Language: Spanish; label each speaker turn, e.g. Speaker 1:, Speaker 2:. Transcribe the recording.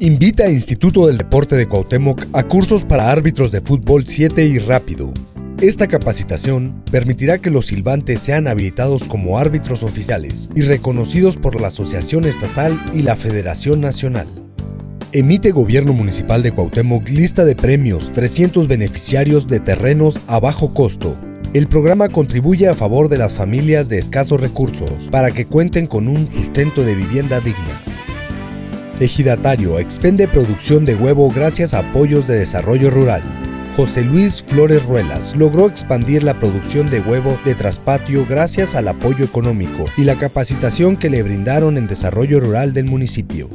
Speaker 1: Invita a Instituto del Deporte de Cuauhtémoc a cursos para árbitros de fútbol 7 y rápido. Esta capacitación permitirá que los silbantes sean habilitados como árbitros oficiales y reconocidos por la Asociación Estatal y la Federación Nacional. Emite Gobierno Municipal de Cuauhtémoc lista de premios 300 beneficiarios de terrenos a bajo costo. El programa contribuye a favor de las familias de escasos recursos para que cuenten con un sustento de vivienda digna. Ejidatario expende producción de huevo gracias a apoyos de desarrollo rural. José Luis Flores Ruelas logró expandir la producción de huevo de traspatio gracias al apoyo económico y la capacitación que le brindaron en desarrollo rural del municipio.